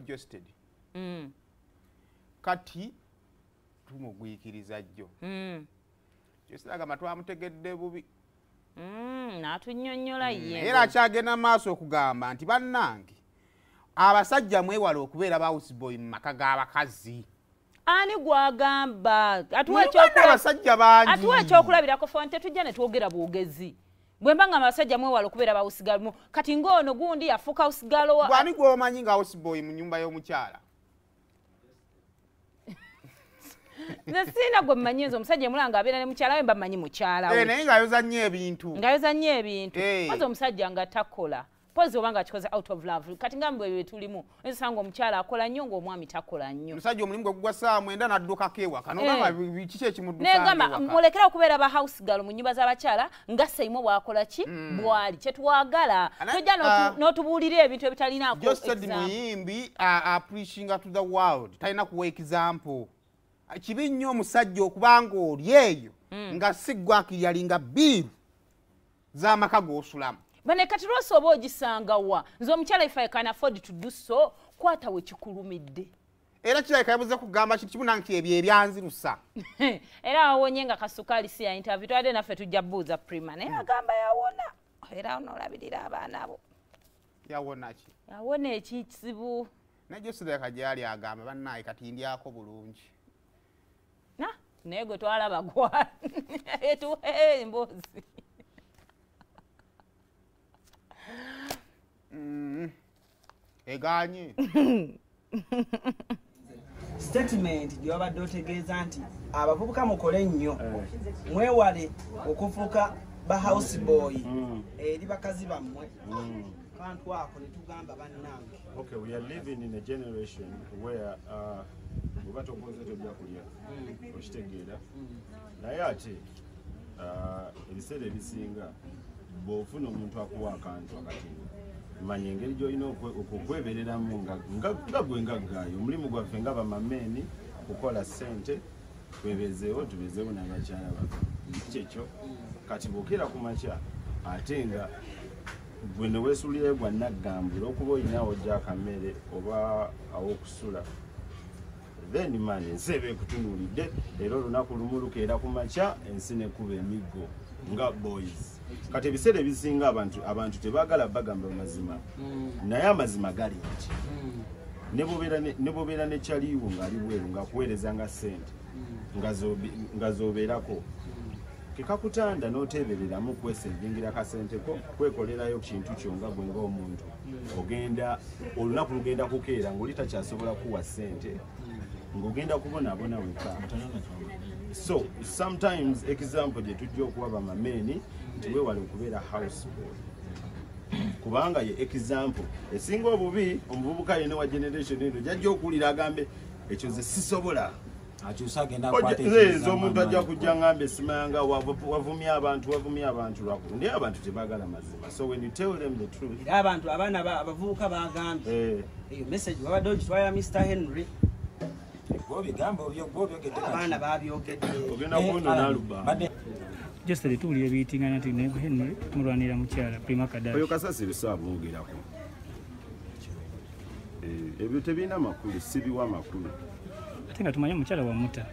justed Mm, kati tumugwikiriza jjo mm, justed agamba twamutegedde bubi. Mm, n'atunyonnyola ye. era akyagenda mu maaso okugamba nti bannange abasajja mwewala okubeera ba houseboy mu maka g'abakazi ani gwagamba? Atuwa ekyokulabirako fe tetujja ne twogera bwogezi bwe mba nga abasajja mwewala okubeera bawusigalo kati ng'ono gundi yafuuka wusigalo wa- gwani gwomanyi nga houseboy mu nyumba y'omukyala? Nze siina gwe mmanyi nze omusajja emulanga abeera ne mukyala we mba mmanyi mukyala Eh, we naye ng'ayoza nnyo ebintu. Ngayoza nnyo ebintu. Eh. pozi omusajja nga takola pozi oba nga akikoze out of love kati nga mbwe bwe tulimu nsanga omukyala akola nnyo ng'omwami takola nnyo. Omusajja omulimu gwe gugwa saa mwenda n'addukako ewaka Eh. nogamba kiki ekimuddusa negamba mulekera okubeera ba house girl mu nyumba z'abakyala nga seimu bwakola ki? Bwali. Kyetwagala tojja ah. n'otubuulira ebintu ebitalinaako josted example. muyimbi apreachinga to the world talina kuwa example. Kibi nnyo omusajja okubanga oli eyo nga si gwakiryalinga biiru z'amaka g'osulamu bane kati lwasi oba ogisanga wa? Nze omukyala if i can afford to do so kwata we kikulumidde. Era kirabika yabuze kugamba kintu kimu nanti ebyo ebyanzirusa. Era awonye nga kasukaali si ya interview twadde naffe tujja buuza prima naye agamba yawona. Era onoolabirira abaana bo. Yawona ekizibu. Naye josted yaka gyali agamba bannaaye kati ndyako bulungi. Na? Naye gwe twalaba gwa etuwe emboozi eganye. Statement gyewabadde otegeeza nti abavubuka mukole nnyo. Mwewale okufuuka ba house boy eri bakazi bammwe. Kantu ako ne tugamba bannange. Okay, we are living in a generation where uh, bweba tokoze tojja kulya okitegeera. Naye ate uh, ebiseera ebisinga bw'ofuna omuntu akuwa akantu akatiibwa manya engeri gy'olina okwe- okukwebereramu nga gwe nga gaayo omulimu gwaffe nga bamameeni kukola ssente twebezeewo tubezeewo n'abakyala baffe. Kyekyo kati bwokera ku makya ate nga gwe ne weesulirayo gwa naggambula okuba olinawo gya akamere oba awokusula then man ensi eba ekutunuulidde era olunaku lumu lukeera ku makya ensi nekuba emiggo nga boys. Kati ebiseera ebisinga abantu abantu tebaagala bagamba mazima. Naye amazima gali nti ne bw'obeera ne- bw'obeera ne kyaliiwo ng'ali bweru ng'akuweerezanga ssente nga z'obe- nga z'obeerako. Kekakutanda n'oteebereramu kwesevingira kasenteko kwekolerayo kintu kyo nga gwe ng'omuntu ogenda olunaku lugenda kukeera ng'oli takyasobola kuwa ssente ng'ogenda kubonaabona weka so sometimes example gye tujja okuwa bamameeni nti weewale okubeera house boy. Kubanga ye example esinga obubi omuvubuka yene wa generation eno jajja okuwulira agambe ekyo ze sisobola. Ekiriza omuntu ajja kujja ngamba esimanga wavu- wavumye abantu wavumye abantu lwakulu. Naye abantu tebaagala mazima. So when you tell them the truth era abantu abaana ba- abavubuka bagambye eh, eyo message babadde ogitwalira mr henry abaana babyogedde ogenda Eh, jositali tuwulira ebiyitingana nti ne henry tumulwanira mukyala prima oyo kadafi kasasiro saabwogerako ebyo tebirina makulu sibiwa makulu. Ate nga tumanye omukyala wamuta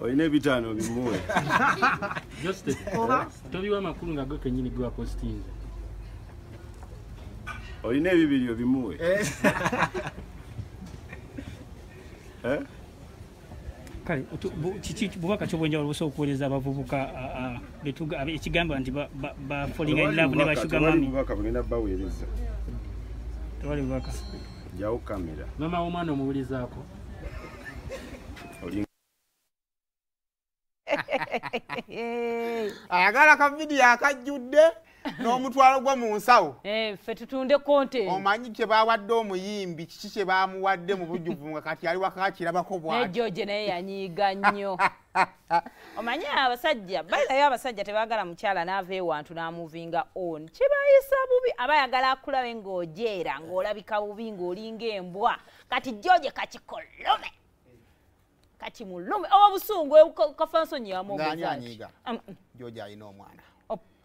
olina ebitaano bimuwe. Justin, tobiwa amakulu nga gwe kenyini gwe wapositinze olina ebibiri obimuwe Eh? kale bu- kiki bubaka kyobwenjawulo busobola okuweereza abavubuka a- a, betuga- abe- ekigamba nti ba- ba- bafolinga Tewali inlove ne bubaka, bashuga tewali mami bubaka bugenda baweereza tewali bubaka. Jawo kamera maama w'omwana omuwulizaako. Ayagala akavidiyo akajjudde n'omutwalo gwe mu nsawo Eh, ffe tutunde content omanyi kye bawadde omuyimbi kiki kye bamuwadde mu bujjuvu nga kati ali wakakirabako george naye yanyiiga nnyo. Omanyi abasajja bairayo abasajja tebaagala mukyala n'ava ewantu n'amuvinga on. Kibayisa bubi aba ayagala akulabe ng'ojeera ng'olabika bubi ng'olinga embwa. Kati george kakikolume kati mulume owa busungu kafansonyi ng'ani yamwogeza anyiiga? Mm. joji alina omwana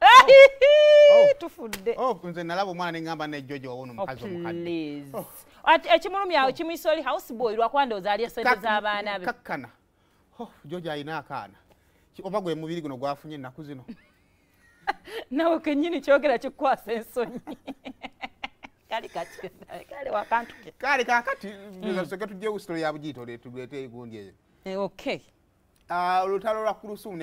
Oh. tufu afudde Oh, nze nalaba omwana neŋŋamba nejjojo owona Oh, omukazi omukadde. please. Ati ekimulumya kimuyisa oli house boy lwakuba ndowooza alya sente z'abaana be? kakkana. Oh, jojo alina akaana. Oba gwe mubiri guno gwafunye ennaku zino? Nawe kennyini kyogera kikwasa ensonyi. Kale kakati soke tujje usitolo ya bugiito tuleete egundi eyo. Eh, okay. Ah, olutalo lwa kulusumu